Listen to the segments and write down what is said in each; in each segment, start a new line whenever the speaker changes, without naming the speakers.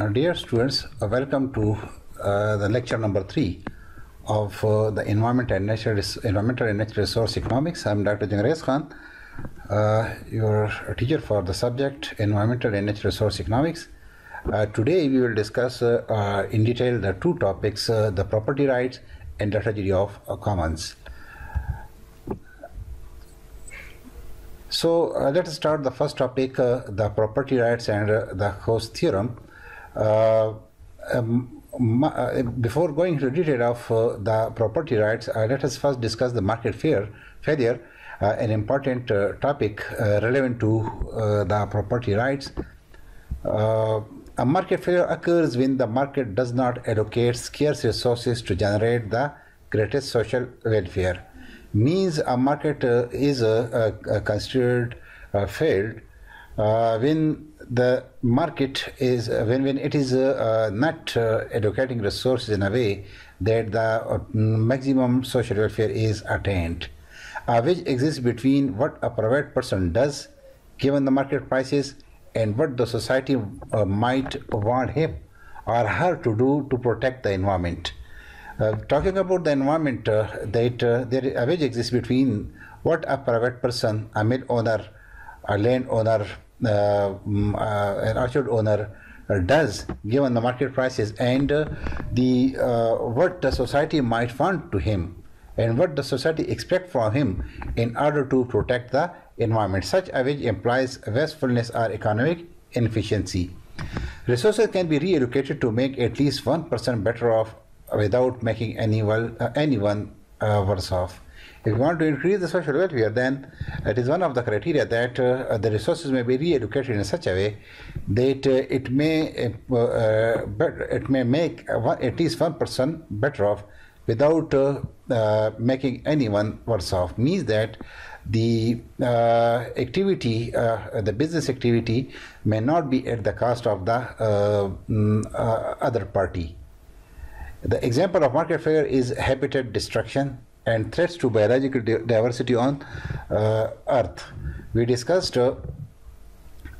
Uh, dear students, uh, welcome to uh, the lecture number three of uh, the environment and natural Res- environmental and natural resource economics. I'm Dr. Jangarez Khan, uh, your teacher for the subject environmental and natural resource economics. Uh, today we will discuss in detail the two topics: the property rights and the tragedy of commons. So let us start the first topic, the property rights and the Coase theorem. Uh, um, uh, before going into detail of uh, the property rights, uh, let us first discuss the market fair, failure, uh, an important uh, topic relevant to the property rights. A market failure occurs when the market does not allocate scarce resources to generate the greatest social welfare. Means a market is considered failed when the market is when when it is uh, not uh, allocating resources in a way that the uh, maximum social welfare is attained. A wedge exists between what a private person does given the market prices and what the society might want him or her to do to protect the environment. Uh, talking about the environment, uh, that uh, there a wedge exists between what a private person, a mill owner, a land owner, an orchard owner uh, does given the market prices and uh, the uh, what the society might want to him and what the society expect from him in order to protect the environment. Such a wedge implies wastefulness or economic inefficiency. Resources can be reallocated to make at least one better off without making anyone, uh, anyone uh, worse off. If you want to increase the social welfare, then it is one of the criteria that uh, the resources may be reallocated in such a way that uh, it may uh, uh, it may make one, at least one person better off without uh, uh, making anyone worse off. Means that the activity, the business activity, may not be at the cost of the mm, other party. The example of market failure is habitat destruction and threats to biological di- diversity on uh, Earth. We discussed uh,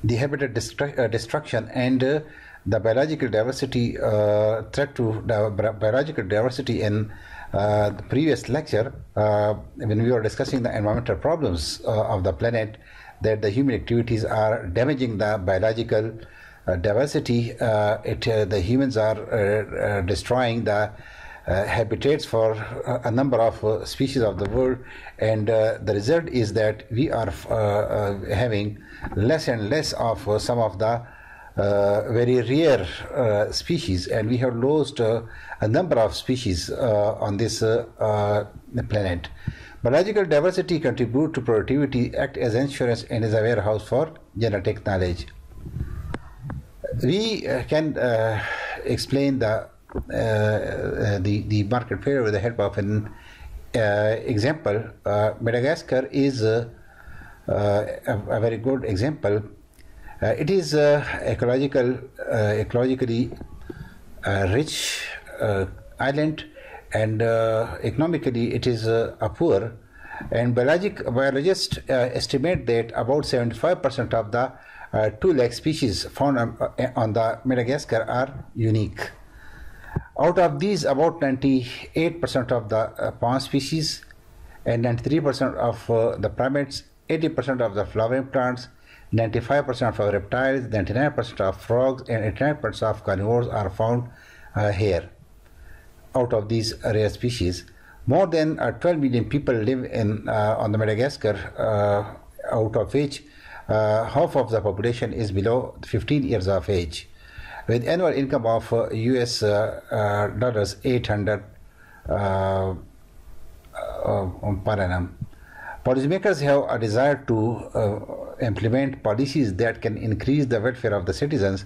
the habitat destru- uh, destruction and uh, the biological diversity uh, threat to di- biological diversity in uh, the previous lecture when we were discussing the environmental problems of the planet that the human activities are damaging the biological diversity it the humans are destroying the uh, habitats for uh, a number of uh, species of the world. And uh, the result is that we are having less and less of some of the very rare species. And we have lost a number of species on this planet. Biological diversity contributes to productivity act as insurance and is a warehouse for genetic knowledge. We uh, can uh, explain the the the market failure with the help of an uh, example. Uh, Madagascar is uh, uh, a, a very good example. Uh, it is uh, ecological, uh, ecologically uh, rich uh, island, and uh, economically it is uh, a poor. And biologic, biologists uh, estimate that about 75% of the uh, 2 lakh species found on, uh, on the Madagascar are unique. Out of these, about 98% of the uh, pond species and 93% of uh, the primates, 80% of the flowering plants, 95% of reptiles, 99% of frogs, and 89% of carnivores are found uh, here. Out of these rare species, more than uh, 12 million people live in uh, on the Madagascar, uh, out of which half of the population is below 15 years of age with annual income of uh, US uh, uh, dollars 800 uh, uh, per annum. Policymakers have a desire to uh, implement policies that can increase the welfare of the citizens.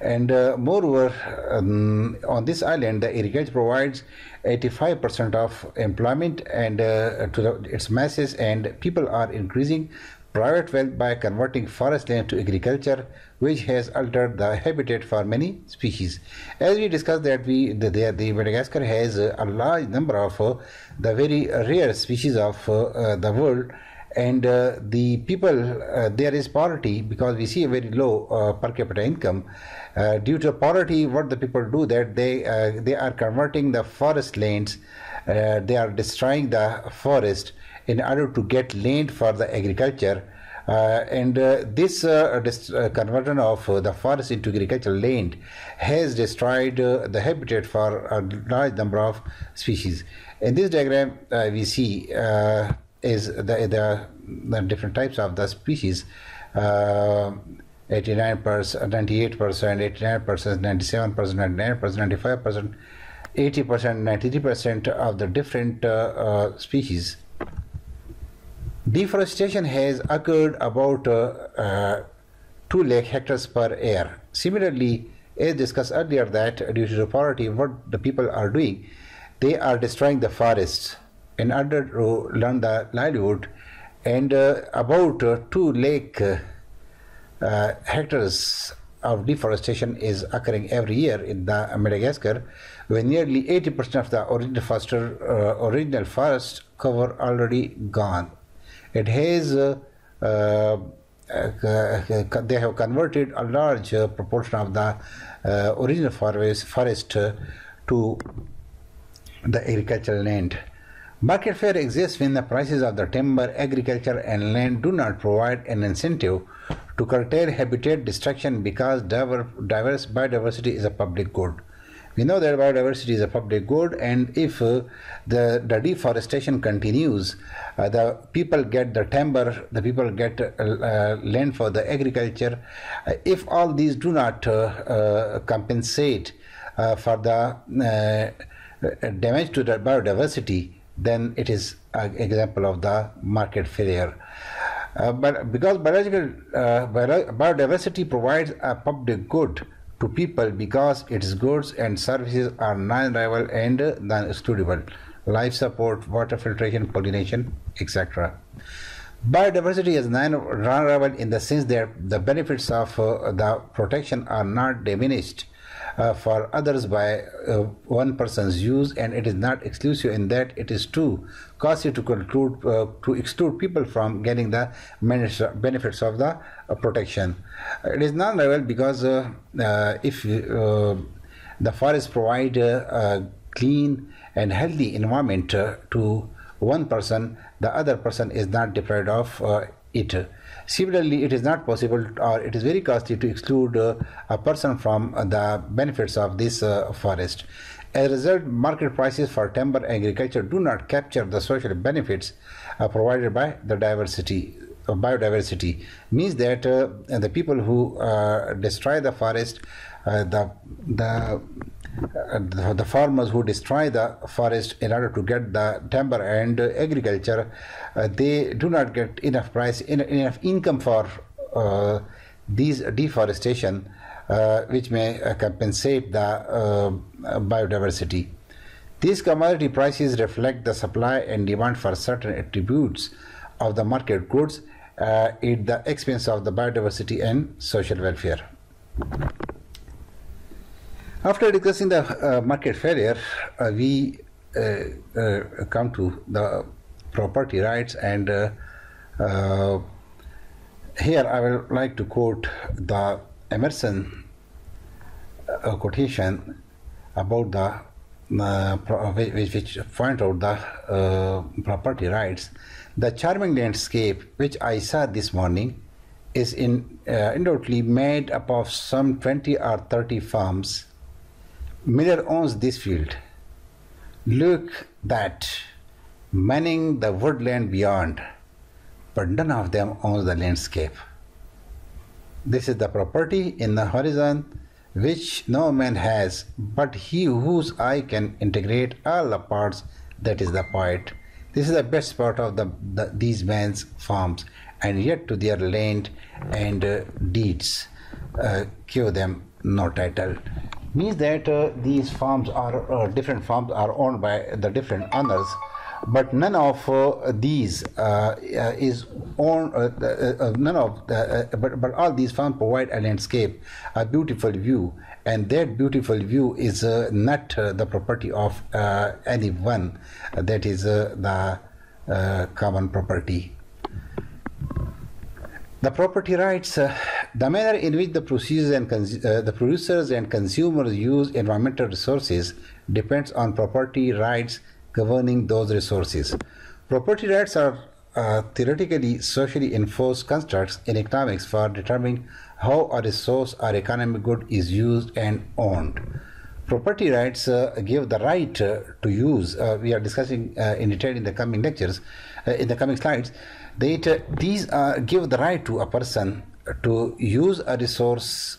And uh, moreover, um, on this island, the agriculture provides 85% of employment and uh, to the, its masses, and people are increasing private wealth by converting forest land to agriculture, which has altered the habitat for many species. As we discussed that we the, the, the Madagascar has a large number of uh, the very rare species of uh, uh, the world, and uh, the people uh, there is poverty because we see a very low uh, per capita income uh, due to poverty what the people do that they uh, they are converting the forest lands they are destroying the forest in order to get land for the agriculture Uh, and uh, this uh, conversion of the forest into agricultural land has destroyed the habitat for a large number of species in this diagram we see is the, the, the different types of the species. Uh, 89%, 98%, 89%, 97%, 99%, 95%, 80%, 93% of the different uh, uh, species. Deforestation has occurred about uh, uh 2 lakh hectares per year. Similarly, as discussed earlier that due to poverty, what the people are doing, they are destroying the forests in order to learn the livelihood and uh, about uh, 2 lakh uh, hectares of deforestation is occurring every year in the Madagascar, where nearly 80% of the original forest, uh, original forest cover already gone. It has uh, uh, they have converted a large proportion of the original forest, forest to the agricultural land. Market fair exists when the prices of the timber, agriculture, and land do not provide an incentive to curtail habitat destruction because diverse biodiversity is a public good. We know that biodiversity is a public good, and if uh, the, the deforestation continues, uh, the people get the timber, the people get uh, uh land for the agriculture. Uh, if all these do not uh, compensate for the damage to the biodiversity, then it is an example of the market failure. But because biological biodiversity provides a public good to people because its goods and services are non-rival and non-excludable. Life support water filtration pollination etc biodiversity is non-rival in the sense that the benefits of uh, the protection are not diminished uh, for others by uh, one person's use, and it is not exclusive in that it is too costly to conclude uh, to exclude people from getting the benefits of the uh, protection. It is non-level because uh, if the forests provide a clean and healthy environment to one person, the other person is not deprived of it. Similarly, it is not possible or it is very costly to exclude uh, a person from uh, the benefits of this uh, forest. As a result, market prices for timber agriculture do not capture the social benefits uh, provided by the diversity of biodiversity means that uh, the people who uh, destroy the forest the the uh, the farmers who destroy the forest in order to get the timber and agriculture, uh, they do not get enough price, enough income for uh, these deforestation, uh, which may uh, compensate the uh, biodiversity. These commodity prices reflect the supply and demand for certain attributes of the market goods at the expense of the biodiversity and social welfare. After discussing the uh, market failure, uh, we uh, uh come to the property rights, and uh, uh, here I would like to quote the Emerson quotation about the which, which point out the property rights. The charming landscape which I saw this morning is in, undoubtedly made up of some 20 or 30 farms Miller owns this field. Locke that manning the woodland beyond, but none of them owns the landscape. This is the property in the horizon which no man has, but he whose eye can integrate all the parts, that is the poet. This is the best part of the, the these men's farms, and yet to their land and uh, deeds uh, give them no title means that uh, these farms are uh, different farms are owned by the different owners but none of uh, these uh, uh, is owned uh, none of the, but, but all these farms provide a landscape a beautiful view and that beautiful view is not the property of anyone that is the common property. The property rights, the manner in which the producers and cons- uh, the producers and consumers use environmental resources depends on property rights governing those resources. Property rights are uh, theoretically socially enforced constructs in economics for determining how a resource or economic good is used and owned. Property rights uh, give the right uh, to use. Uh, we are discussing uh, in detail in the coming lectures, uh, in the coming slides. That these give the right to a person to use a resource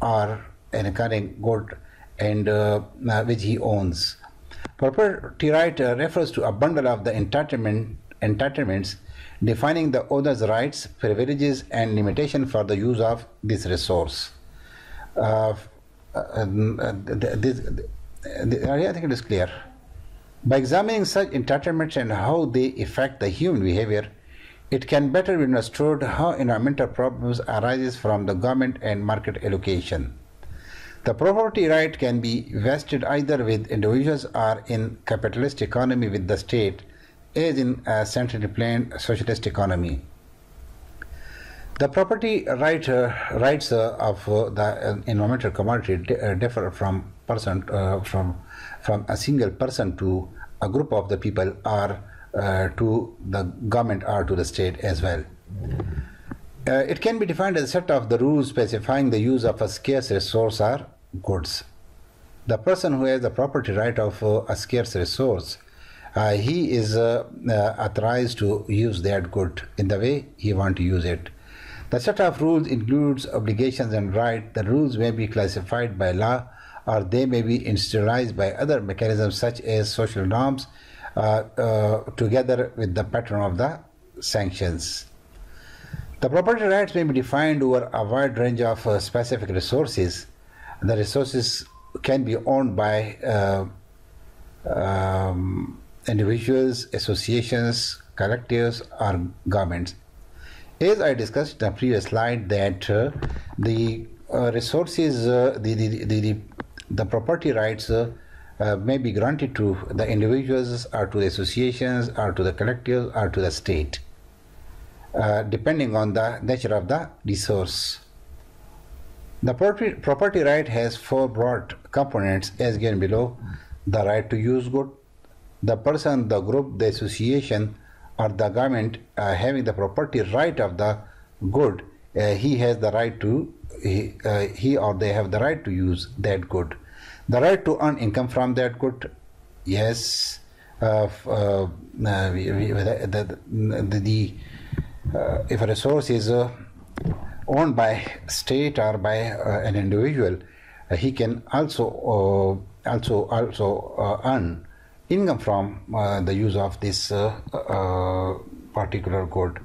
or an economic good and which he owns. Property right refers to a bundle of the entitlement, entitlements defining the owner's rights, privileges, and limitation for the use of this resource. Uh, uh, this, I think it is clear. By examining such entitlements and how they affect the human behavior, it can better be understood how environmental problems arises from the government and market allocation. The property right can be vested either with individuals or in capitalist economy with the state, as in a centrally planned socialist economy. The property right, uh, rights uh, of uh, the environmental commodity uh, differ from person uh, from from a single person to a group of the people or uh, to the government or to the state as well. it can be defined as a set of the rules specifying the use of a scarce resource or goods. The person who has the property right of a scarce resource uh, he is uh, uh, authorized to use that good in the way he wants to use it. The set of rules includes obligations and rights. The rules may be classified by law or they may be institutionalized by other mechanisms such as social norms uh, uh, together with the pattern of the sanctions. The property rights may be defined over a wide range of uh, specific resources. The resources can be owned by um, individuals, associations, collectives, or governments. As I discussed in the previous slide, that uh, the uh, resources, uh, the, the, the, the property rights uh, may be granted to the individuals, or to the associations, or to the collectives, or to the state, uh, depending on the nature of the resource. The property, property right has four broad components as given below the right to use good, the person, the group, the association, or the government uh, having the property right of the good, uh, he has the right to, he, uh, he or they have the right to use that good. The right to earn income from that good, yes. Uh, uh, uh, the, the, the if a resource is owned by state or by an individual, he can also also also earn income from uh, the use of this uh, uh, particular good.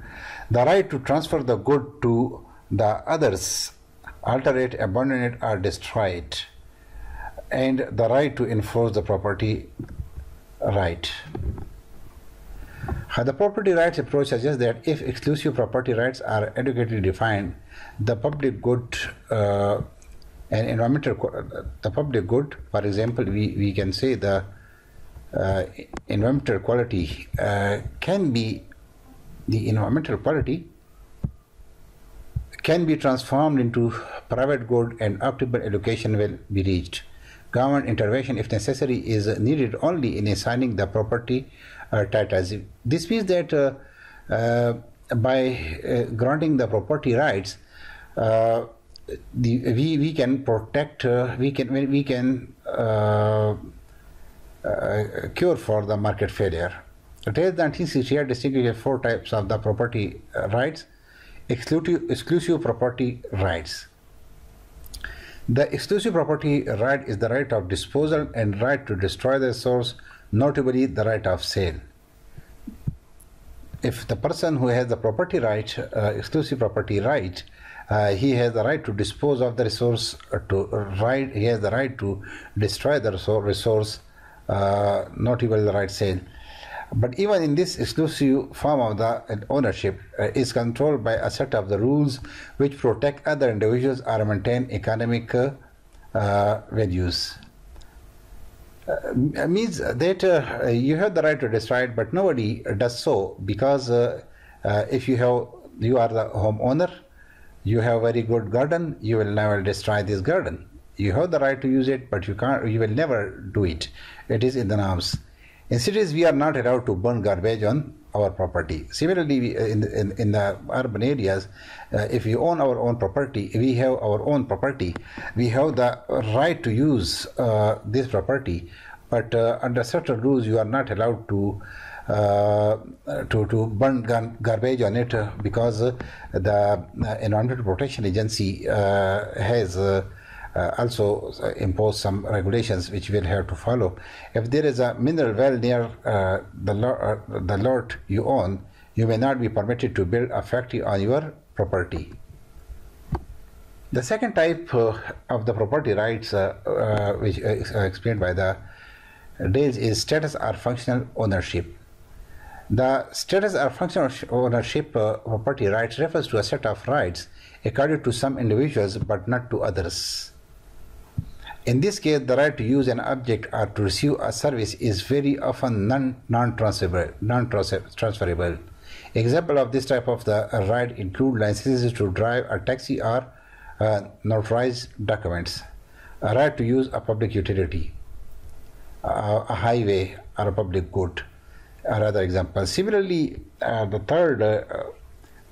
The right to transfer the good to the others, alter it, abandon it, or destroy it, and the right to enforce the property right. The property rights approach suggests that if exclusive property rights are adequately defined, the public good uh, and environmental, the public good, for example, we, we can say the uh, environmental quality uh, can be the environmental quality can be transformed into private good and optimal allocation will be reached. Government intervention, if necessary, is needed only in assigning the property uh, titles. This means that uh, uh, by uh, granting the property rights, the, we, we can protect, we can, we can cure for the market failure. Is the 1968 distinguishes four types of the property rights. Exclusive, exclusive property rights. The exclusive property right is the right of disposal and right to destroy the resource, notably the right of sale. If the person who has the property right, uh, exclusive property right, uh, he has the right to dispose of the resource, uh, to right, he has the right to destroy the resource uh, not even the right sale. But even in this exclusive form of the ownership uh, is controlled by a set of the rules which protect other individuals or maintain economic uh, values. Uh, means that uh, you have the right to destroy it, but nobody does so because uh, if you have you are the homeowner, you have a very good garden, you will never destroy this garden. You have the right to use it, but you can't. You will never do it. It is in the norms. In cities, we are not allowed to burn garbage on our property. Similarly, we, in, in, in the urban areas, uh, if we own our own property, we have our own property, we have the right to use uh, this property, but uh, under certain rules, you are not allowed to. Uh, to to burn garbage on it because the Environmental Protection Agency uh, has uh, also impose some regulations which we'll have to follow. If there is a mineral well near uh, the, uh, the lot you own, you may not be permitted to build a factory on your property. The second type uh, of the property rights, which is explained by the Dales, is status or functional ownership. The status or functional ownership uh, property rights refers to a set of rights accorded to some individuals but not to others. In this case, the right to use an object or to receive a service is very often non-transferable. Non-transferable. Example of this type of the right include licenses to drive a taxi or uh, notarized documents, a right to use a public utility, uh, a highway or a public good, are other. Similarly, uh, the third uh,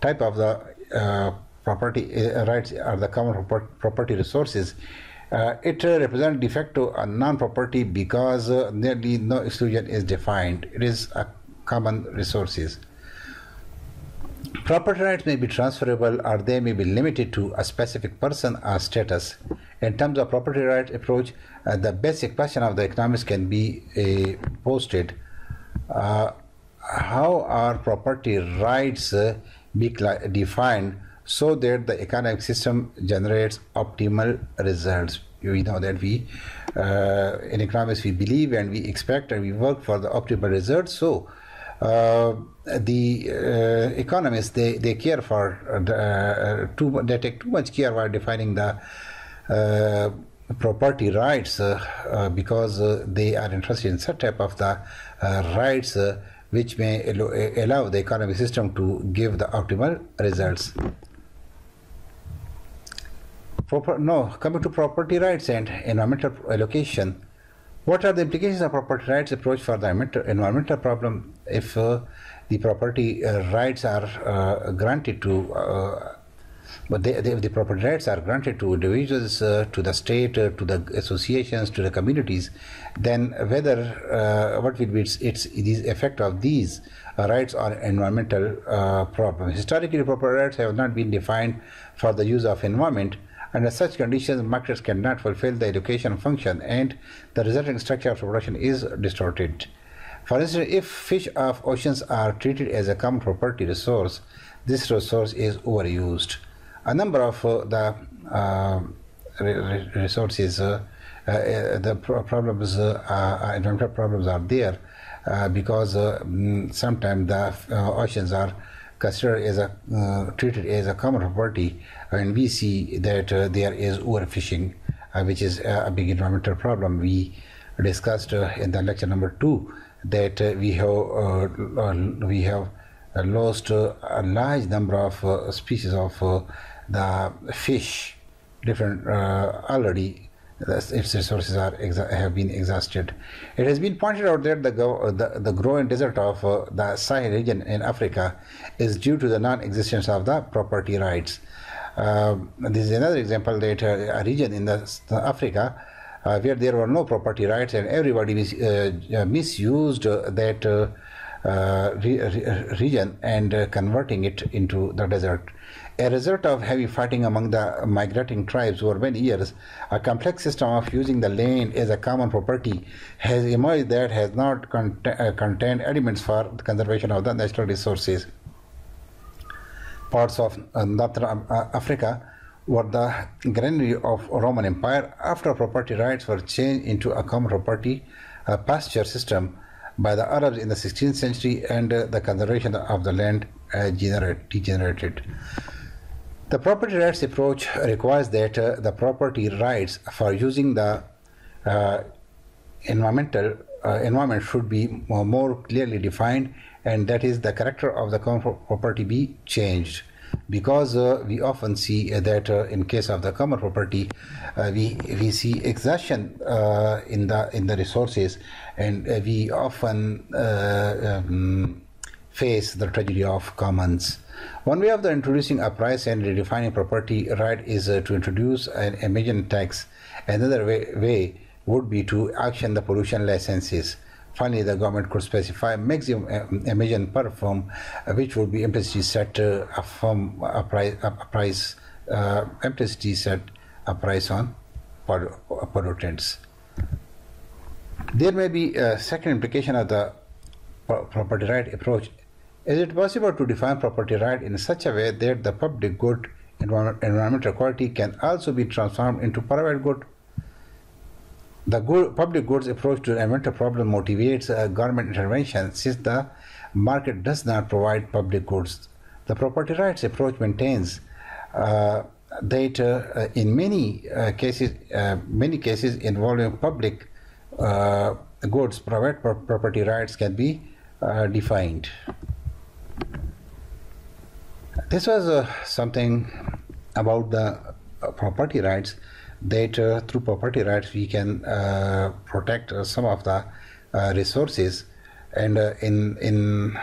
type of the uh, property uh, rights are the common property resources uh, it uh, represents de facto a non-property because uh, nearly no exclusion is defined. It is a common resources. Property rights may be transferable or they may be limited to a specific person or status. In terms of property rights approach, uh, the basic question of the economics can be uh, posted. Uh, how are property rights be defined so that the economic system generates optimal results. You know that we, uh, in economics, we believe and we expect and we work for the optimal results. So, uh, the uh, economists they, they care for uh, uh, too they take too much care while defining the uh, property rights because they are interested in such type of the rights which may allow the economic system to give the optimal results. Proper, no, coming to property rights and environmental allocation, what are the implications of property rights approach for the environmental problem if uh, the property uh, rights are uh, granted to uh, but they, they, the property rights are granted to individuals, uh, to the state, uh, to the associations, to the communities, then whether what will be its, its the effect of these rights on environmental problems. Historically, property rights have not been defined for the use of environment, under such conditions, markets cannot fulfill the education function and the resulting structure of production is distorted. For instance, if fish of oceans are treated as a common property resource, this resource is overused. A number of uh, the uh, resources, uh, uh the problems, uh, uh, environmental problems are there because mm, sometimes the oceans are considered as a treated as a common property and we see that uh, there is overfishing, uh, which is uh, a big environmental problem. We discussed uh, in the lecture number two that uh, we have uh, we have lost a large number of species of the fish, different already its resources are have been exhausted. It has been pointed out that the, the, the growing desert of uh, the Sahel region in Africa is due to the non-existence of the property rights. Uh, this is another example that uh, a region in the, Africa uh, where there were no property rights and everybody mis- misused that re- region and converting it into the desert. A result of heavy fighting among the migrating tribes over many years, a complex system of using the land as a common property has emerged that has not cont- uh, contained elements for the conservation of the natural resources parts of uh, Northern uh, Africa were the granary of Roman Empire after property rights were changed into a common property a pasture system by the Arabs in the 16th century and uh, the conservation of the land uh, degenerated. The property rights approach requires that uh, the property rights for using the uh, environmental environment should be more clearly defined and that is the character of the common property be changed. because uh, we often see that uh, in case of the common property, uh, we we see exhaustion uh, in the in the resources, and uh, we often uh, um, face the tragedy of commons. One way of the introducing a price and redefining property right is to introduce an emission tax. Another way, way would be to auction the pollution licenses. Finally, the government could specify maximum emission per firm, uh, which would be implicitly set uh, a firm a price, a price uh, set a price on pollutants. There may be a second implication of the property right approach. Is it possible to define property right in such a way that the public good environmental quality can also be transformed into private good? The good, public goods approach to environmental problem motivates uh, government intervention since the market does not provide public goods. The property rights approach maintains uh, that uh, in many uh, cases, uh, many cases involving public uh, goods, private property rights can be defined. This was something about the property rights that uh, through property rights we can uh, protect uh, some of the uh, resources. And uh, in in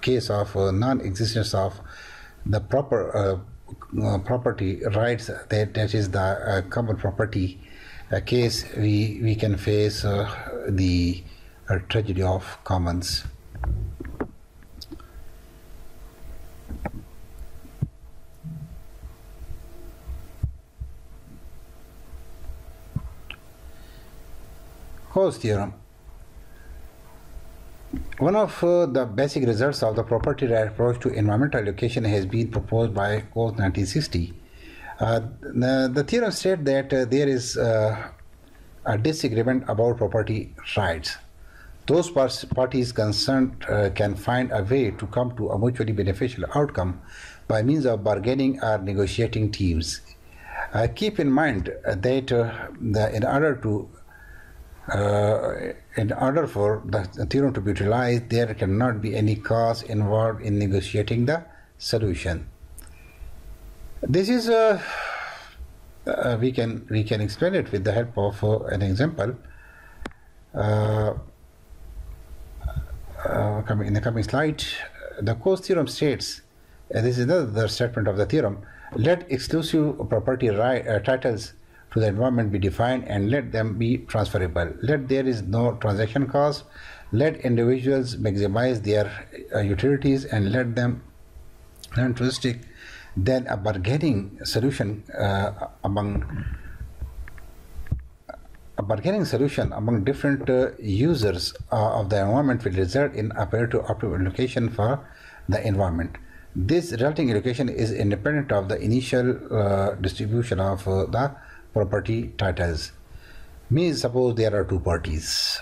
case of uh, non-existence of the proper property rights that that is the common property case we we can face the tragedy of commons Coase theorem. One of uh, the basic results of the property right approach to environmental allocation has been proposed by Coase 1960. Uh, the, the, theorem states that uh, there is uh, a disagreement about property rights. Those parties concerned uh, can find a way to come to a mutually beneficial outcome by means of bargaining or negotiating teams. Uh, keep in mind that the, in order to uh, in order for the theorem to be utilized, there cannot be any cause involved in negotiating the solution. This is a uh, uh, we can we can explain it with the help of uh, an example. Uh, uh, coming in the coming slide, the Coase theorem states, this is another statement of the theorem. Let exclusive property right, titles to the environment be defined and let them be transferable. Let there is no transaction cost. Let individuals maximize their uh, utilities and let them altruistic. Then a bargaining solution uh, among a bargaining solution among different uh, users uh, of the environment will result in a to optimal allocation for the environment. This resulting allocation is independent of the initial uh, distribution of uh, the property titles. Means suppose there are two parties.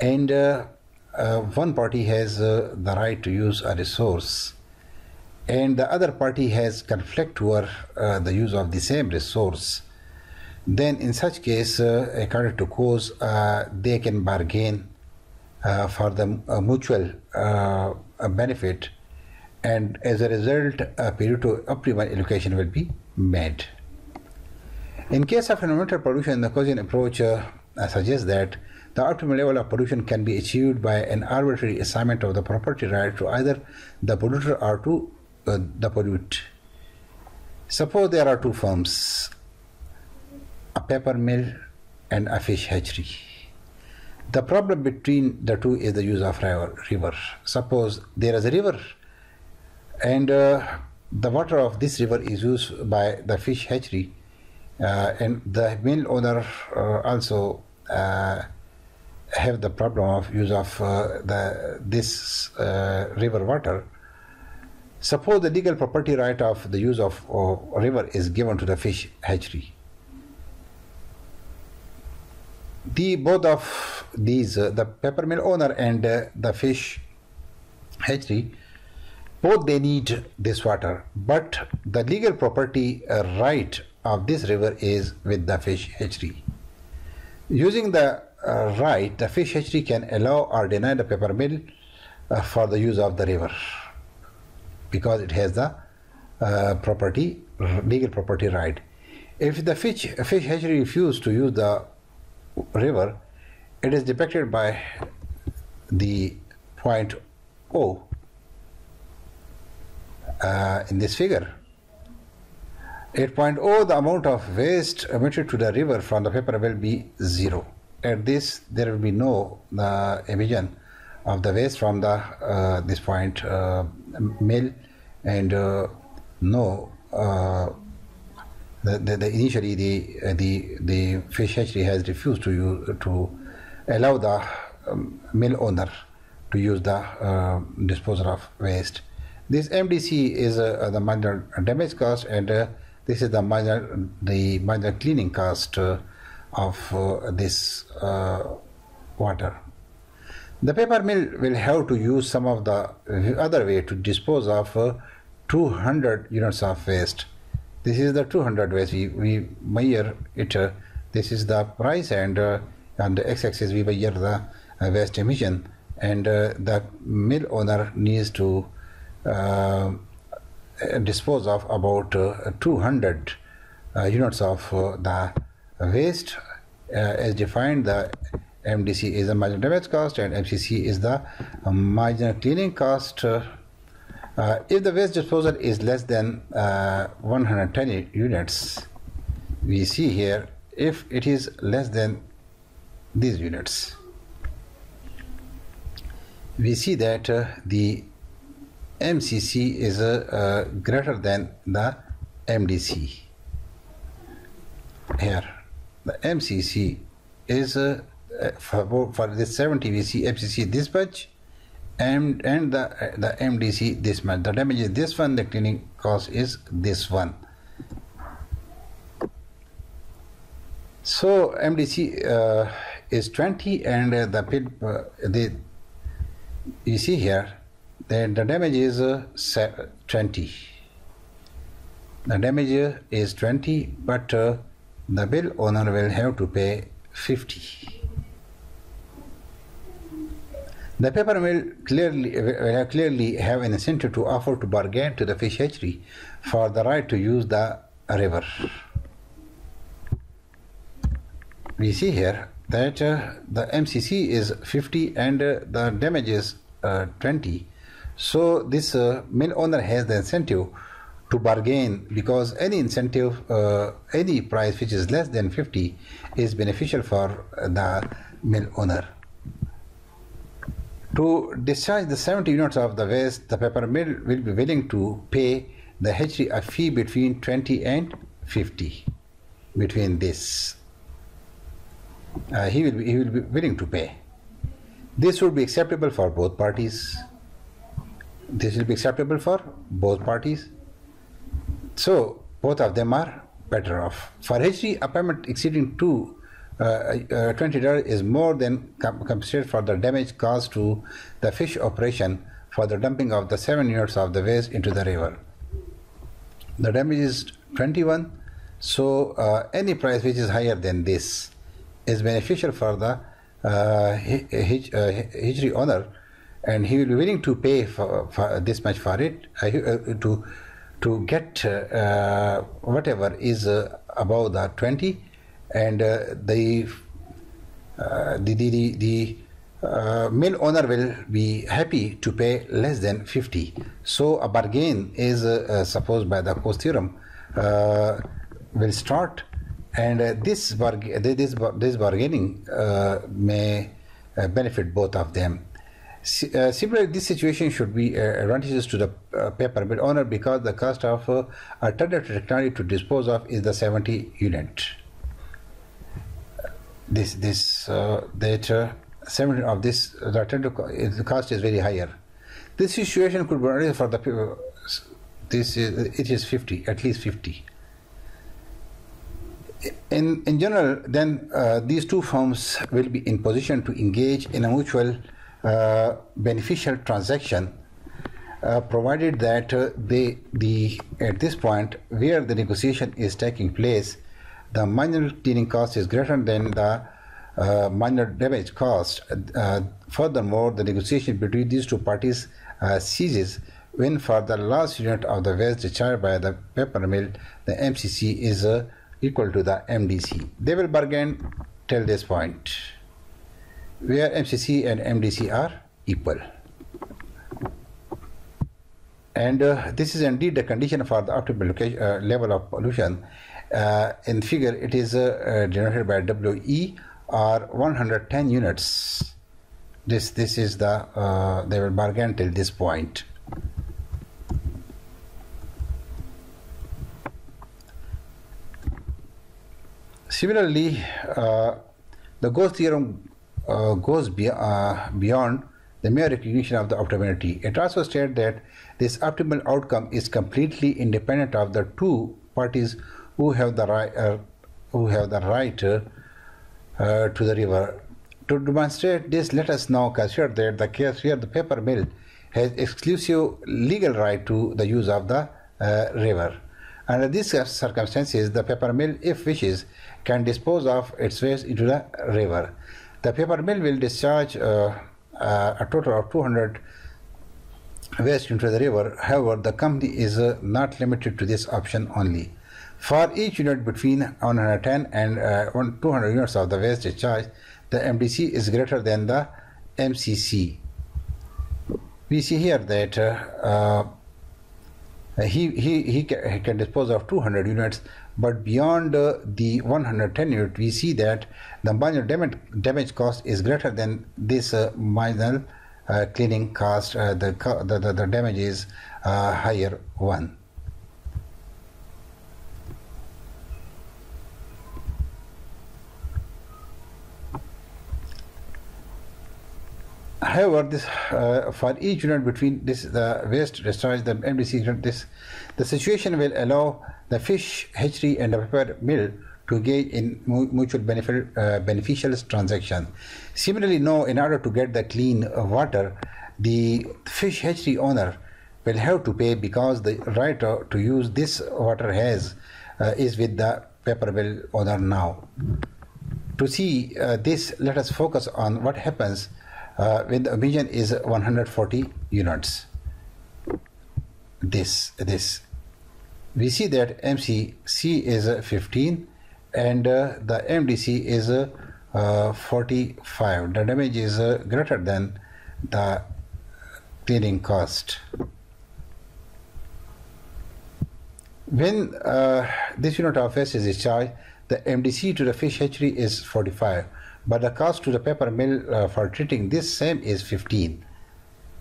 And uh, uh, one party has uh, the right to use a resource and the other party has conflict over uh, the use of the same resource. Then in such case uh, according to Coase uh, they can bargain for the mutual benefit and as a result a period of optimal allocation will be made in case of environmental pollution, the Coasean approach uh, suggests that the optimal level of pollution can be achieved by an arbitrary assignment of the property right to either the polluter or to uh, the pollute. Suppose there are two firms, a paper mill and a fish hatchery. The problem between the two is the use of river. Suppose there is a river and uh, the water of this river is used by the fish hatchery and the mill owner uh, also uh, have the problem of use of the this river water. Suppose the legal property right of the use of river is given to the fish hatchery. The both of these, the paper mill owner and the fish hatchery, both they need this water but the legal property uh, right of this river is with the fish hatchery. Using the uh, right, the fish hatchery can allow or deny the paper mill uh, for the use of the river. because it has the uh, property legal property right. If the fish fish hatchery refuse to use the river, it is depicted by the point O uh, in this figure. At point O, the amount of waste emitted to the river from the paper will be zero. At this, there will be no uh, emission of the waste from the uh, this point uh, mill and uh, no uh, the, the, the, initially the uh, the the fish hatchery has refused to use, to allow the um, mill owner to use the disposal of waste. This MDC is the minor damage cost, and this is the minor the minor cleaning cost uh, of uh, this water. The paper mill will have to use some of the other way to dispose of 200 units of waste. This is the 200 waste we, we measure it. Uh, this is the price and uh, on the x-axis we measure the uh, waste emission and uh, the mill owner needs to uh, dispose of about uh, 200 units of the waste as defined the MDC is the marginal damage cost and MCC is the marginal cleaning cost. Uh, if the waste disposal is less than uh, 110 units, we see here if it is less than these units, we see that uh, the MCC is uh, greater than the MDC. Here, the MCC is uh, for, for this 70 we see MCC this much and and the the MDC this much. The damage is this one. The cleaning cost is this one. So MDC uh, is 20 and uh, the uh, the you see here that the damage is uh, 20. The damage is 20, but uh, the bill owner will have to pay 50. The paper mill clearly will clearly have an incentive to offer to bargain to the fish hatchery for the right to use the river. We see here that uh, the MCC is 50 and uh, the damage is uh, 20. So this uh, mill owner has the incentive to bargain because any incentive, uh, any price which is less than 50 is beneficial for the mill owner. To discharge the 70 units of the waste, the paper mill will be willing to pay the hatchery a fee between 20 and 50. Between this, uh, he will be, he will be willing to pay. This would be acceptable for both parties. This will be acceptable for both parties. So both of them are better off. For hatchery, a payment exceeding two uh, uh, $20 is more than compensated for the damage caused to the fish operation for the dumping of the 7 units of the waste into the river. The damage is 21, so uh, any price which is higher than this is beneficial for the uh, uh, owner and he will be willing to pay for, for this much for it uh, to to get whatever is above the 20 and uh, the, uh, the, the, the, uh, mill owner will be happy to pay less than 50. So a bargain is uh, supposed by the Coase theorem uh, will start and uh, this, barg- this, this bargaining may benefit both of them. Uh, similarly, this situation should be uh, advantageous to the uh, paper mill owner because the cost of uh, alternative technology to dispose of is the 70 unit this this uh, data seven of this the cost is very higher. This situation could be for the people. This is it is fifty at least fifty. In in general, then uh, these two firms will be in position to engage in a mutual uh, beneficial transaction, uh, provided that uh, they the at this point where the negotiation is taking place the minor cleaning cost is greater than the uh, minor damage cost. Uh, furthermore, the negotiation between these two parties uh, ceases when for the last unit of the waste discharged by the paper mill, the MCC is equal to the MDC. They will bargain till this point, where MCC and MDC are equal. And uh, this is indeed the condition for the optimal uh, level of pollution. Uh, in figure, it is uh, denoted by WE or 110 units. This this is the uh, they will bargain till this point. Similarly, uh, the Coase theorem uh, goes be, uh, beyond the mere recognition of the optimality. It also states that this optimal outcome is completely independent of the two parties who have the right, uh, who have the right uh, to the river. To demonstrate this, let us now consider that the case here the paper mill has exclusive legal right to the use of the uh, river. Under these circumstances, the paper mill, if wishes, can dispose of its waste into the river. The paper mill will discharge uh, uh, a total of 200 waste into the river. However, the company is uh, not limited to this option only. For each unit between 110 and uh, 200 units of the waste discharge, the MDC is greater than the MCC. We see here that uh, he, he, he, he can dispose of 200 units, but beyond uh, the 110 unit, we see that the marginal damage, damage cost is greater than this uh, marginal uh, cleaning cost. Uh, the, the, the, the, damage is uh, higher one. However, this uh, for each unit between this the waste discharge the MDC unit this the situation will allow the fish hatchery and the paper mill to engage in mutual benefit, uh, beneficial transaction. Similarly, now in order to get the clean water, the fish hatchery owner will have to pay because the right to use this water has uh, is with the paper mill owner now. To see uh, this, let us focus on what happens uh, when the emission is 140 units. This, this. We see that MCC is 15 and uh, the MDC is uh, 45. The damage is uh, greater than the cleaning cost. When uh, this unit of waste is discharged, the MDC to the fish hatchery is 45 but the cost to the paper mill uh, for treating this same is 15.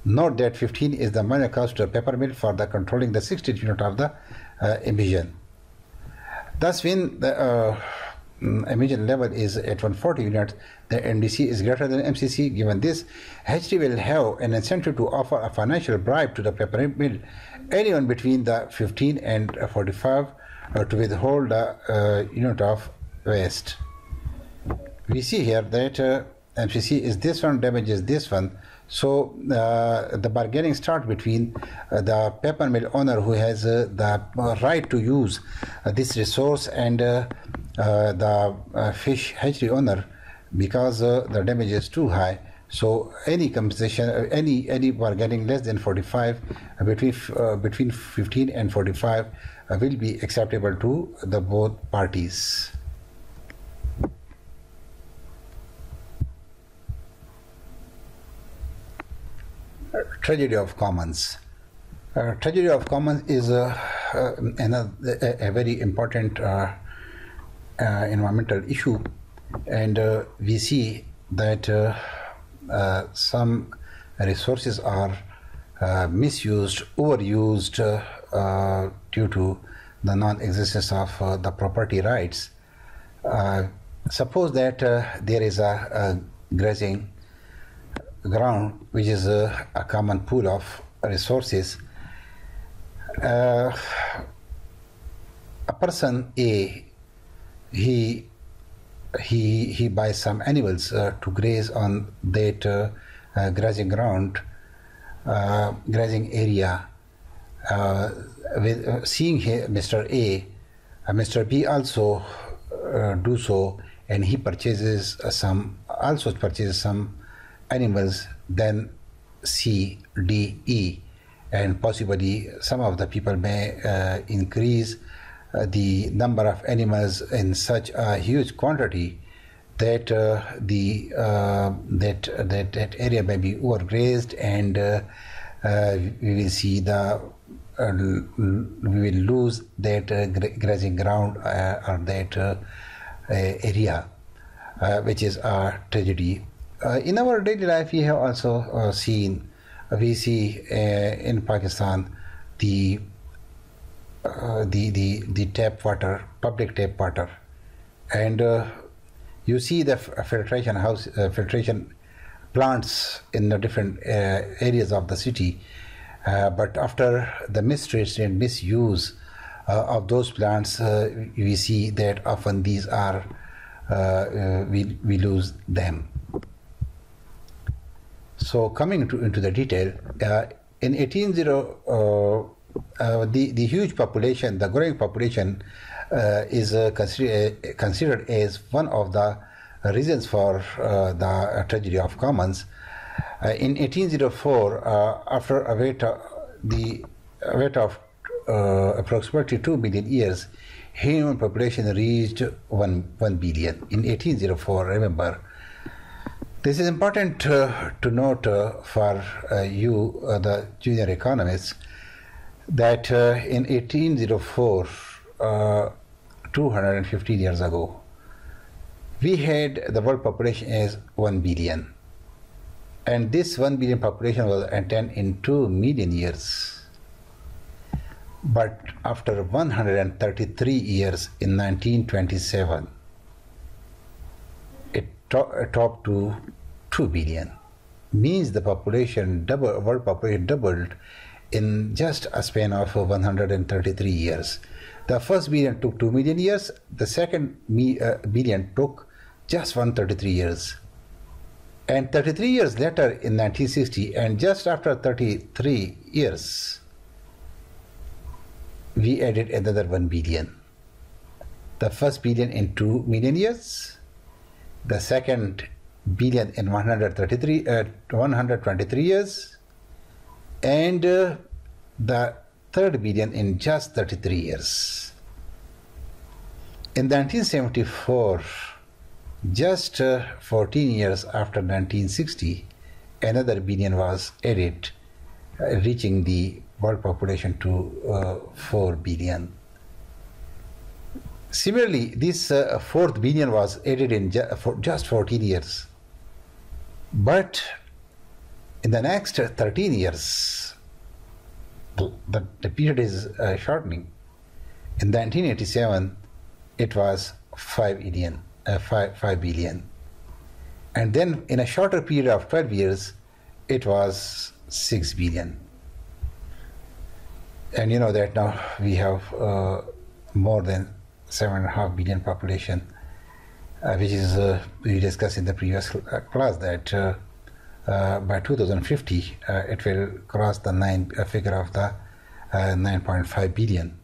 Note that 15 is the minor cost to paper mill for the controlling the 60 unit of the uh, emission. Thus, when the uh, mm, emission level is at 140 units, the MDC is greater than MCC. Given this, HT will have an incentive to offer a financial bribe to the paper mill, anyone between the 15 and 45 uh, to withhold the uh, unit of waste we see here that uh, MCC is this one, damages this one. So uh, the bargaining start between uh, the paper mill owner who has uh, the right to use uh, this resource and uh, the fish hatchery owner because the damage is too high. So any compensation, any any bargaining less than 45 between between 15 and 45 will be acceptable to the both parties. Tragedy of commons. Uh, tragedy of commons is uh, uh, a, a, very important uh, uh, environmental issue, and uh, we see that some resources are misused, overused due to the non-existence of the property rights. suppose that there is a, a grazing ground, which is a, a common pool of resources, uh, a person A, he he he buys some animals uh, to graze on that uh, uh grazing ground, uh, grazing area. Uh, with seeing here, Mr. A, Mr. B also do so, and he purchases some also purchases some animals, then C, D, E. and possibly some of the people may uh, increase uh, the number of animals in such a huge quantity that uh, the uh, that, that that area may be overgrazed and uh, uh, we will see the we will lose that grazing ground or that area which is a tragedy in our daily life we have also seen we see in Pakistan the uh, the the the tap water, public tap water, and uh, you see the filtration house uh, filtration plants in the different uh, areas of the city. Uh, but after the mistreatment and misuse of those plants, we see that often these are we we lose them. So coming to, into the detail, in 180 uh, the, the huge population, the growing population, uh, is uh, consider, uh, considered as one of the reasons for uh, the tragedy of commons. Uh, in 1804, after a wait, the wait of approximately 2 billion years, human population reached 1, 1 billion. In 1804, remember, this is important uh, to note uh, for uh, you, the junior economists, that uh, in 1804, uh, 215 years ago, we had the world population as 1 billion. And this 1 billion population was attained in 2 million years. But after 133 years in 1927, it to- topped to 2 billion. Means the population double, world population doubled in just a span of 133 years. The first billion took 2 million years, the second uh, billion took just 133 years. And 33 years later in 1960, and just after 33 years, we added another 1 billion. The first billion in 2 million years, the second billion in 133, uh, 123 years, and uh, the third billion in just 33 years. In 1974, just uh, 14 years after 1960, another billion was added, uh, reaching the world population to uh, 4 billion. Similarly, this uh, fourth billion was added in ju- for just 14 years. But in the next 13 years, the, the period is uh, shortening. In 1987, it was 5 billion, uh, 5, 5 billion. And then in a shorter period of 12 years, it was 6 billion. And you know that now we have uh, more than 7.5 billion population, which is, uh, we discussed in the previous uh, class that uh, by 2050 uh, it will cross the nine uh, figure of the 9.5 billion.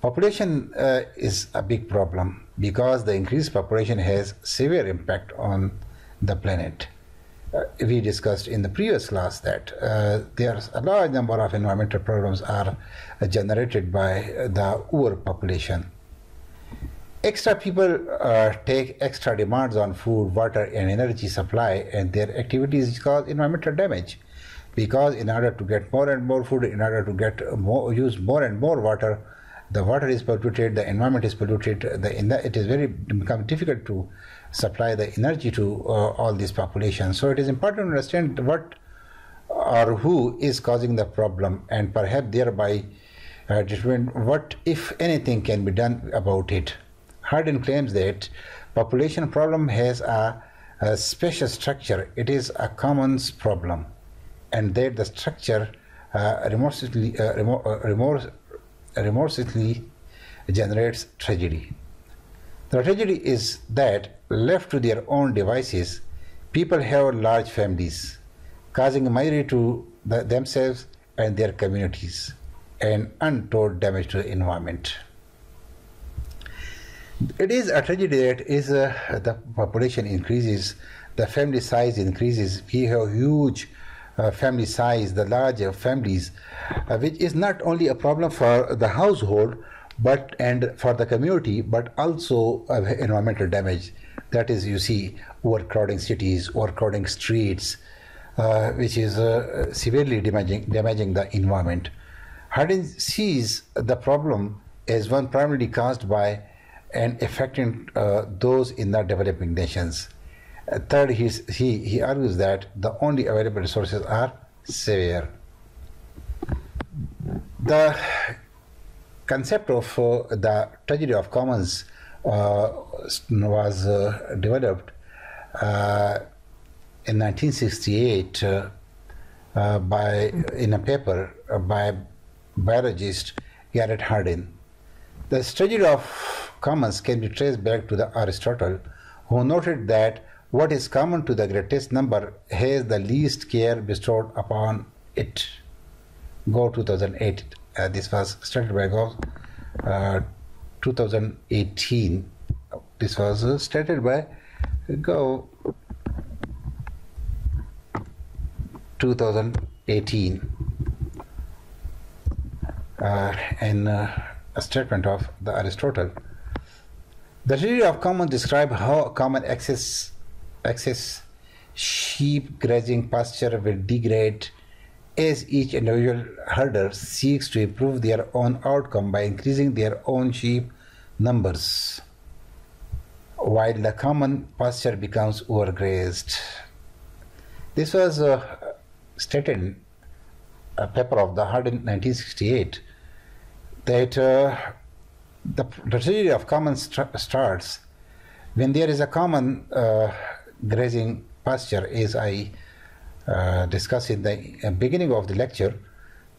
Population is a big problem because the increased population has severe impact on the planet. Uh, we discussed in the previous class that uh, there's a large number of environmental problems are uh, generated by the overpopulation extra people uh, take extra demands on food, water, and energy supply, and their activities cause environmental damage. Because in order to get more and more food, in order to get more, use more and more water, the water is polluted, the environment is polluted. The, it is very become difficult to supply the energy to uh, all these populations. So it is important to understand what or who is causing the problem, and perhaps thereby uh, determine what, if anything, can be done about it. Hardin claims that population problem has a, a special structure. It is a commons problem, and that the structure uh, remorselessly, uh, remor- uh, remorse, remorselessly generates tragedy. The tragedy is that, left to their own devices, people have large families, causing misery to the, themselves and their communities, and untold damage to the environment. It is a tragedy that is uh, the population increases, the family size increases. We have huge uh, family size, the larger families, uh, which is not only a problem for the household, but and for the community, but also uh, environmental damage. That is, you see, overcrowding cities, overcrowding streets, uh, which is uh, severely damaging damaging the environment. Hardin sees the problem as one primarily caused by and affecting uh, those in the developing nations. Uh, third, he, he, argues that the only available resources are severe. The concept of uh, the tragedy of commons uh, was uh, developed uh, in 1968 uh, by in a paper by biologist Garrett Hardin. The strategy of commons can be traced back to the Aristotle, who noted that what is common to the greatest number has the least care bestowed upon it. Go 2008. Uh, this was started by Go uh, 2018. This was uh, started by Go 2018 uh, in uh, statement of the Aristotle. The theory of commons describe how common access access sheep grazing pasture will degrade as each individual herder seeks to improve their own outcome by increasing their own sheep numbers while the common pasture becomes overgrazed. This was uh, stated in a paper of the Hardin 1968 that uh, the, the of commons starts when there is a common uh, grazing pasture, as I uh, discussed in the uh, beginning of the lecture,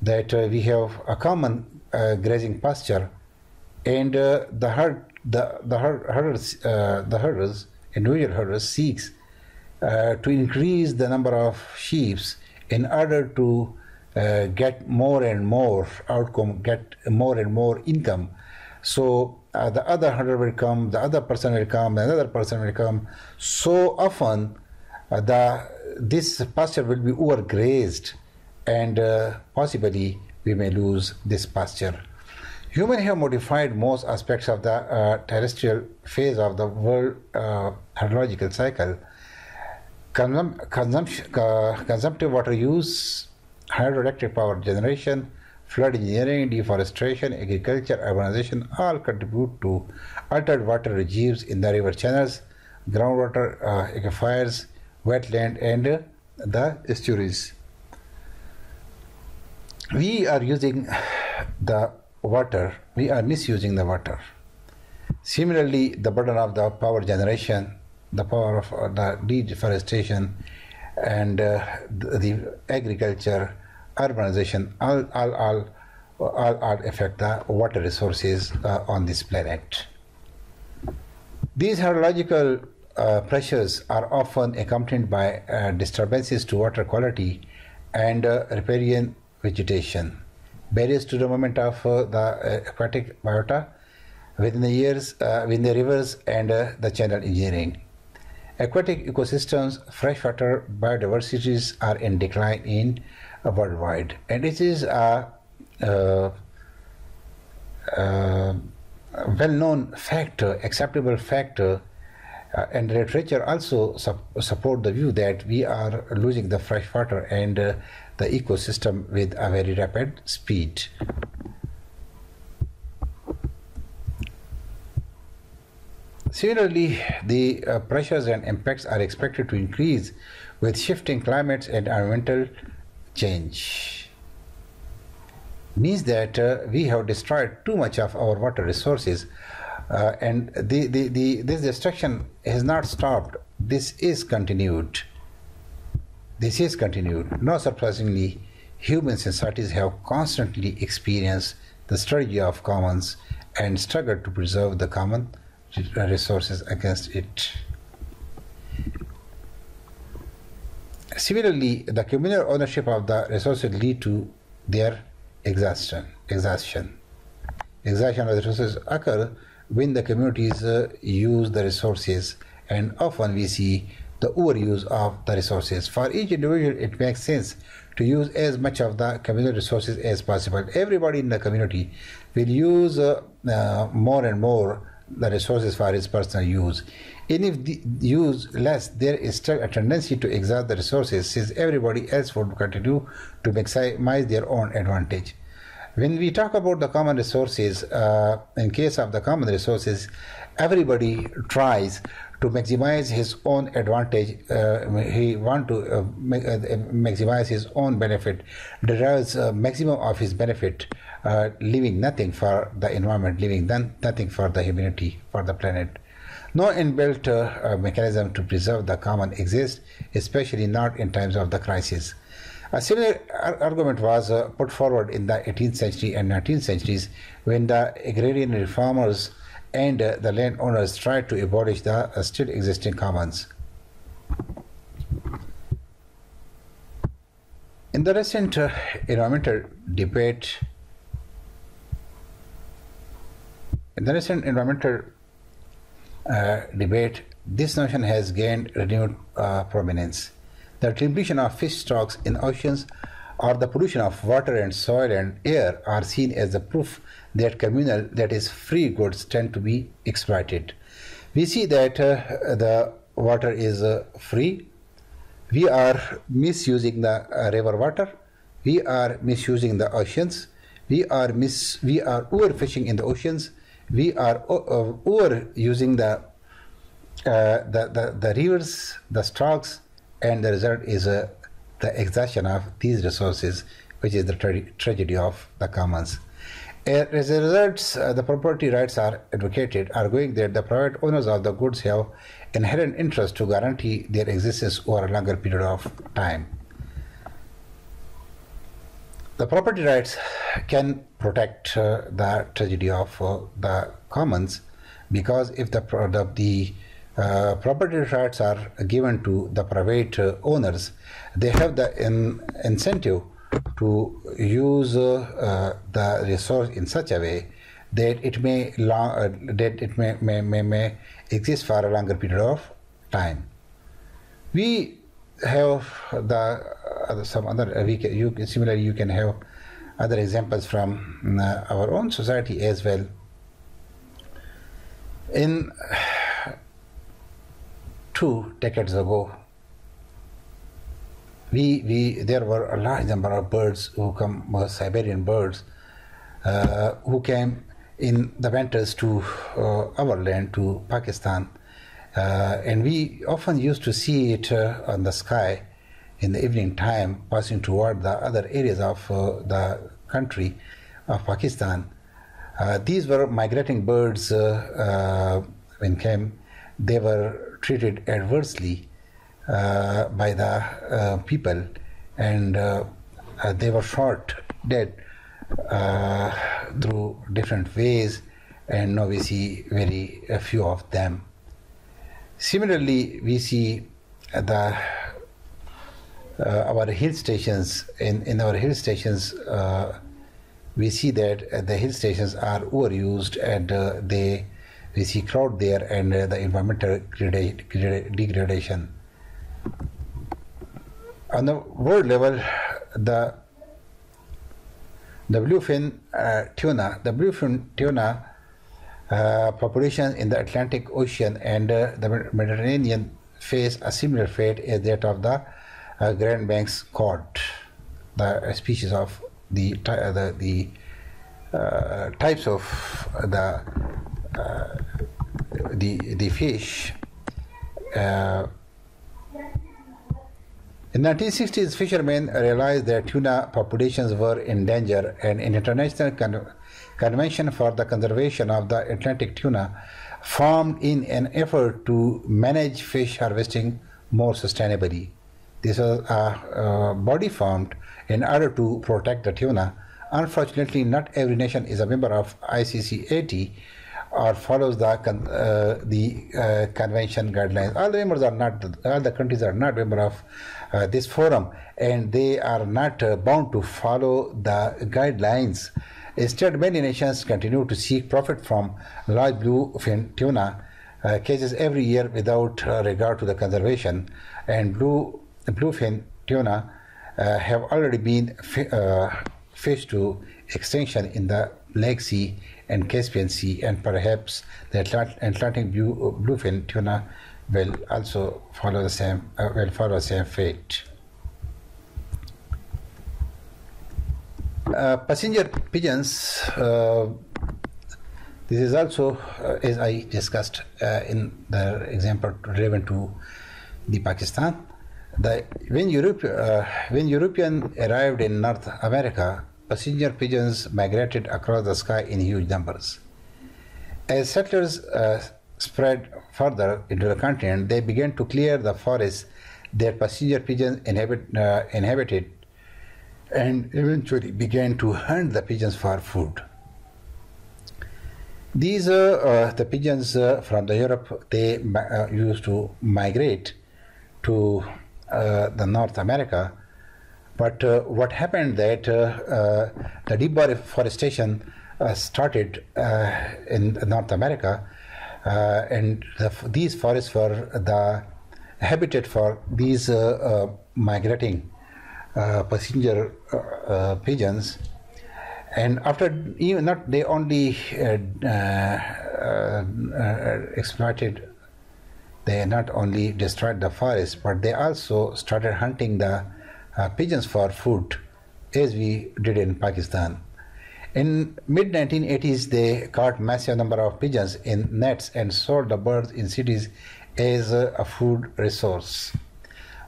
that uh, we have a common uh, grazing pasture, and the herd, the the herders, the herders, individual herders seeks to increase the number of sheep in order to get more and more outcome, get more and more income. So uh, the other hunter will come, the other person will come, another person will come. So often, uh, the this pasture will be overgrazed, and uh, possibly we may lose this pasture. Humans have modified most aspects of the uh, terrestrial phase of the world uh, hydrological cycle. Consum- consumption, uh, consumptive water use, hydroelectric power generation, flood engineering, deforestation, agriculture, urbanization all contribute to altered water regimes in the river channels, groundwater uh, aquifers, wetland, and uh, the estuaries. We are using the water, we are misusing the water. Similarly, the burden of the power generation, the power of uh, the deforestation, and uh, the, the agriculture urbanization, all, all, all, all, all affect the water resources uh, on this planet. These hydrological uh, pressures are often accompanied by uh, disturbances to water quality and uh, riparian vegetation, barriers to the movement of uh, the aquatic biota within the years, within the rivers and the channel engineering. Aquatic ecosystems, freshwater biodiversities are in decline in worldwide. And it is a, a, a well-known factor, acceptable factor, uh, and literature also support the view that we are losing the freshwater and uh, the ecosystem with a very rapid speed. Similarly, the uh, pressures and impacts are expected to increase with shifting climates and environmental change. Means that uh, we have destroyed too much of our water resources uh, and the, the, the, this destruction has not stopped. This is continued. This is continued. Not surprisingly human societies have constantly experienced the strategy of commons and struggled to preserve the common resources against it Similarly, the communal ownership of the resources lead to their exhaustion. Exhaustion. Exhaustion of the resources occur when the communities uh, use the resources, and often we see the overuse of the resources. For each individual, it makes sense to use as much of the communal resources as possible. Everybody in the community will use uh, uh, more and more the resources for his personal use. And if the use less, there is still a tendency to exhaust the resources since everybody else would continue to maximize their own advantage. When we talk about the common resources, uh, in case of the common resources, everybody tries to maximize his own advantage. Uh, he want to uh, uh maximize his own benefit, derives maximum of his benefit, uh, leaving nothing for the environment, leaving nothing for the humanity, for the planet. No inbuilt uh, mechanism to preserve the common exists, especially not in times of the crisis. A similar argument was uh, put forward in the 18th century and 19th centuries when the agrarian reformers and uh, the landowners tried to abolish the uh, still existing commons. In the recent uh, environmental debate, in the recent environmental uh, debate, this notion has gained renewed uh, prominence. The depletion of fish stocks in oceans or the pollution of water and soil and air are seen as the proof that communal, that is, free goods tend to be exploited. We see that uh, the water is uh, free. We are misusing the uh, river water. We are misusing the oceans. We are mis we are overfishing in the oceans. We are uh, overusing the, uh, the, the the rivers, the stocks, and the result is uh, the exhaustion of these resources, which is the tra tragedy of the commons. As a result, uh, the property rights are advocated, arguing that the private owners of the goods have inherent interest to guarantee their existence over a longer period of time. The property rights can protect uh, the tragedy of uh, the commons because if the, the, uh, property rights are given to the private uh, owners, they have the in, incentive to use uh, the resource in such a way that it may long, uh, that it may, may, may, may exist for a longer period of time. We have the uh, some other we can, you, similarly you can have other examples from uh, our own society as well. In two decades ago, we, we there were a large number of birds who come, uh, Siberian birds, uh, who came in the winters to uh, our land, to Pakistan. Uh, and we often used to see it uh, on the sky in the evening time, passing toward the other areas of uh, the country of Pakistan. these were migrating birds when came. They were treated adversely uh, by the uh, people, and uh, they were shot dead through different ways, and now we see very few of them. Similarly, we see the uh, our hill stations in, in our hill stations uh, we see that uh, the hill stations are overused and they we see crowd there and the environmental degradation. On the world level, the the bluefin uh, tuna, the bluefin tuna uh, population in the Atlantic Ocean and uh, the Mediterranean face a similar fate as that of the uh, Grand Banks cod, the species of the uh, the, the uh, types of the the the fish. In 1960s, fishermen realized that tuna populations were in danger, and an international con- convention for the conservation of the Atlantic tuna formed in an effort to manage fish harvesting more sustainably. This was a, a body formed in order to protect the tuna. Unfortunately, not every nation is a member of ICCAT or follows the uh, the uh, convention guidelines. All the members are not, all the countries are not member of uh, this forum, and they are not uh, bound to follow the guidelines. Instead, many nations continue to seek profit from large bluefin tuna uh, cases every year without uh, regard to the conservation, and blue bluefin tuna uh, have already been fi- fished to extinction in the Black Sea and Caspian Sea, and perhaps the Atlantic blue, bluefin tuna will also follow the same uh, will follow the same fate. Uh, passenger pigeons. Uh, this is also, uh, as I discussed uh, in the example relevant to the Pakistan. The, when, Europe, uh, when European arrived in North America, passenger pigeons migrated across the sky in huge numbers. As settlers spread further into the continent, they began to clear the forests that passenger pigeons inhabit, uh, inhabited and eventually began to hunt the pigeons for food. These uh, uh, the pigeons uh, from the Europe they uh, used to migrate to uh, the North America, but what happened that the deep deforestation started in North America uh, and the, these forests were the habitat for these uh, uh, migrating passenger pigeons. And after even not they only uh, uh, uh, exploited they not only destroyed the forest but they also started hunting the pigeons for food as we did in pakistan in mid 1980s, they caught massive number of pigeons in nets and sold the birds in cities as a food resource.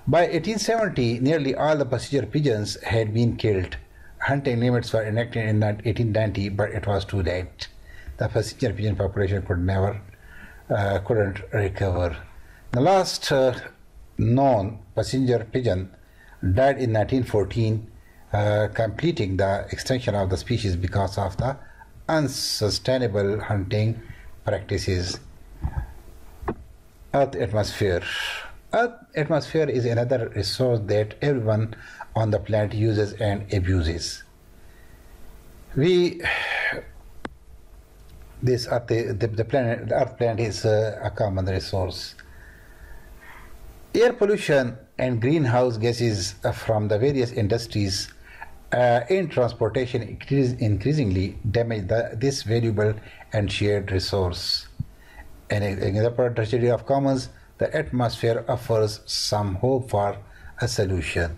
By 1870, nearly all the passenger pigeons had been killed. Hunting limits were enacted in 1890, but it was too late. The passenger pigeon population could never, uh, couldn't recover. The last uh, known passenger pigeon died in 1914 uh, completing the extinction of the species because of the unsustainable hunting practices. Earth atmosphere. Earth atmosphere is another resource that everyone on the planet uses and abuses. We this earth, the, the planet, the Earth planet is uh, a common resource. Air pollution and greenhouse gases from the various industries uh, in transportation increasingly damage the, this valuable and shared resource. An example tragedy of commons, the atmosphere offers some hope for a solution.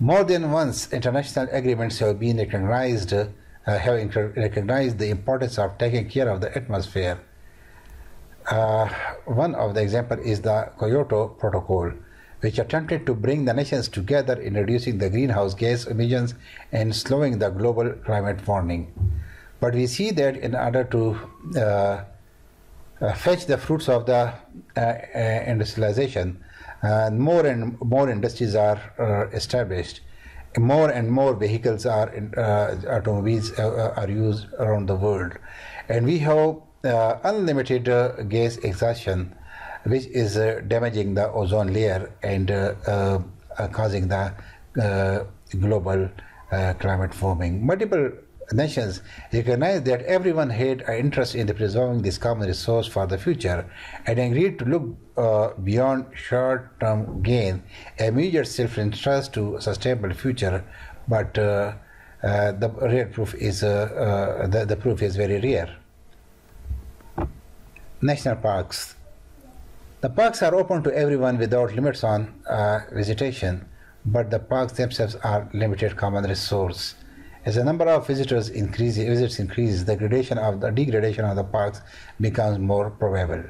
More than once, international agreements have been recognized, uh, have recognized the importance of taking care of the atmosphere. Uh, one of the examples is the Kyoto Protocol, which attempted to bring the nations together in reducing the greenhouse gas emissions and slowing the global climate warming. But we see that in order to uh, uh, fetch the fruits of the uh, uh industrialization, uh, more and more industries are established. More and more vehicles are automobiles are used around the world, and we have unlimited gas exhaustion which is uh, damaging the ozone layer and uh, uh, causing the global climate warming. Multiple nations recognize that everyone had an interest in preserving this common resource for the future and agreed to look uh, beyond short-term gain, a major self-interest to sustainable future. But uh, uh, the rare proof is the, the proof is very rare. National parks. The parks are open to everyone without limits on uh, visitation, but the parks themselves are limited common resource. As the number of visitors increases, visits increases, the degradation of the degradation of the parks becomes more probable.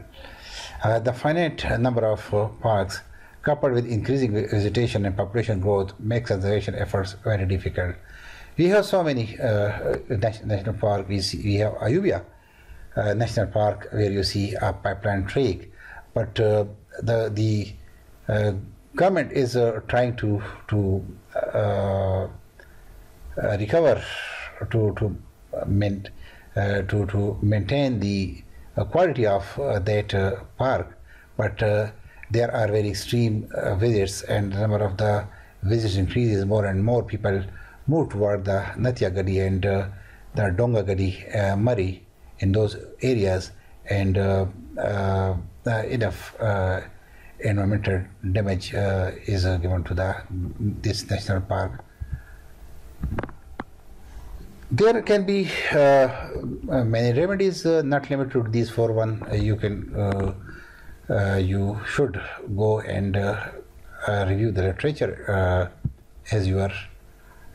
Uh, the finite number of uh, parks, coupled with increasing visitation and population growth, makes conservation efforts very difficult. We have so many uh, national parks. We, we have Ayubia uh, National Park, where you see a pipeline tree but uh, the the uh, government is uh, trying to to recover to to mint, to to maintain the quality of that park, but there are very extreme visits and the number of the visits increases more and more. People move toward the Nathia Gali and uh, the Dunga Gali uh, Murree in those areas and uh, uh, uh, enough environmental damage is given to the this national park there can be uh, uh, many remedies, uh, not limited to these four. One, you can, you should go and review the literature as your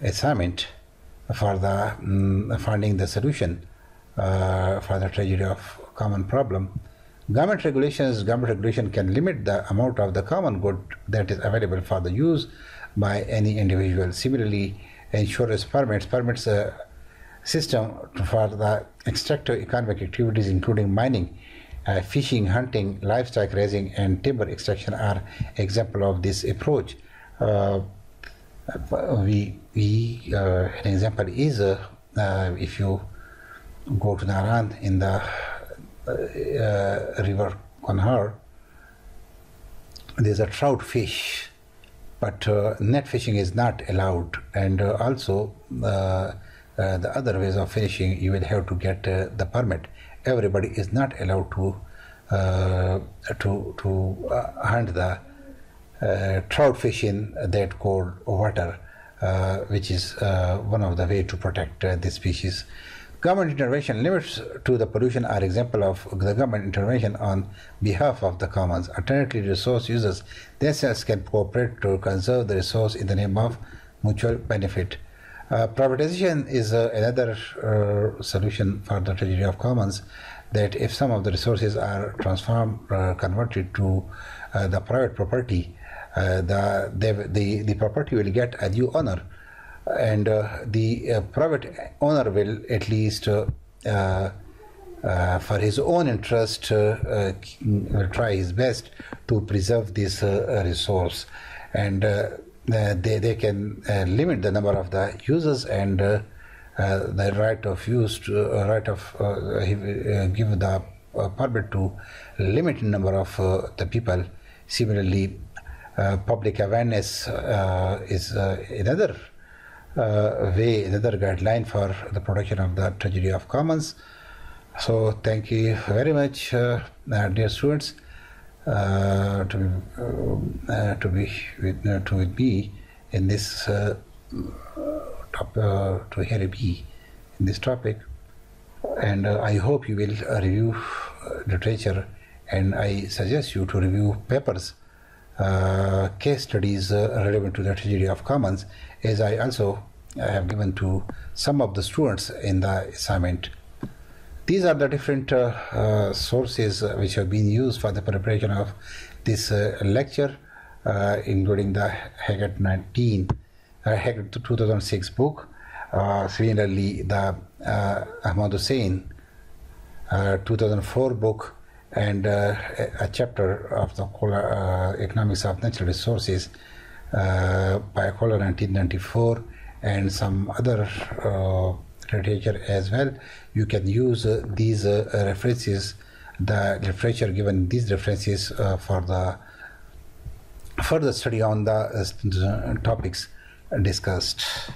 assignment for the um, finding the solution for the tragedy of common problem. Government regulations, government regulation can limit the amount of the common good that is available for the use by any individual. Similarly, insurance permits, permits a system for the extractive economic activities including mining, uh, fishing, hunting, livestock raising and timber extraction are example of this approach. Uh, we, we uh, an example is uh, uh, if you go to Naran in the uh, uh, river Kunhar, there's a trout fish, but uh, net fishing is not allowed, and uh, also uh, the other ways of fishing, you will have to get uh, the permit. Everybody is not allowed to uh, to to hunt the trout fish in that cold water, which is one of the way to protect this species. Government intervention limits to the pollution are example of the government intervention on behalf of the commons. Alternatively, resource users themselves can cooperate to conserve the resource in the name of mutual benefit. Uh, privatization is uh, another uh, solution for the tragedy of commons that if some of the resources are transformed, uh, converted to uh, the private property, the, the, the property will get a new owner and the private owner will at least uh, for his own interest, uh, will try his best to preserve this uh, resource. And uh, they, they can uh, limit the number of the users and uh, the right of use to, right of give the permit to limit number of the people. Similarly, public awareness is another uh, way, another guideline for the production of the tragedy of commons. So thank you very much, uh, dear students. Uh, to be uh, to be with uh, to be in this top to hear be in this topic, and I hope you will review literature, and I suggest you to review papers. Uh, case studies uh, relevant to the tragedy of commons as I also have given to some of the students in the assignment. These are the different uh, uh, sources uh, which have been used for the preparation of this lecture, including the Haggard 19, Haggard 2006 book, similarly the Ahmad Hussain 2004 book, and uh, a chapter of the uh, economics of natural resources uh, by Kohler 1994 and some other literature as well. You can use uh, these uh, references, the literature given these references uh, for the further study on the topics discussed.